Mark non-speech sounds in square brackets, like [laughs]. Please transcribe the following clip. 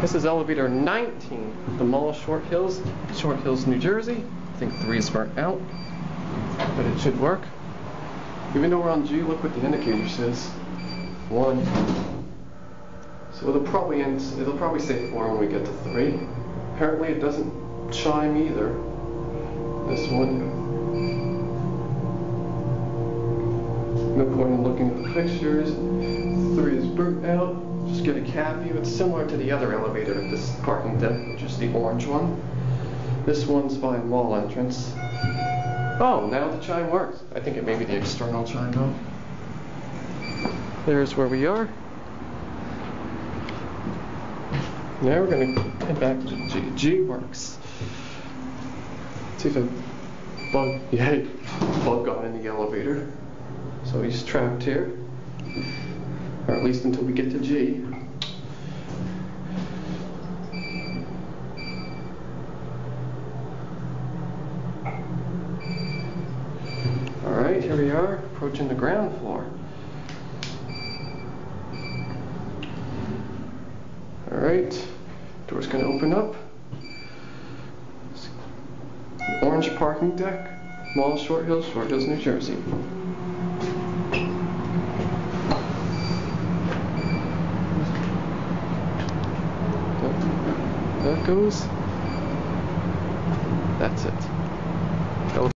This is elevator 19, the Mall of Short Hills, Short Hills, New Jersey. I think three is burnt out, but it should work. Even though we're on G, look what the indicator says. One. So it'll probably end, it'll probably say four when we get to three. Apparently it doesn't chime either. This one. No point in looking at the fixtures. Three is burnt out. Just get a cab view. It's similar to the other elevator at this parking deck, which is the orange one. This one's by mall entrance. Oh, now the chime works. I think it may be the external chime though. There's where we are. Now we're gonna head back to G. G works. Let's see if a bug, [laughs] yeah, bug got in the elevator. So he's trapped here. Or at least until we get to G. Alright, here we are, approaching the ground floor. Alright, door's gonna open up. Orange parking deck, Mall Short Hills, Short Hills, New Jersey. That goes. That's it.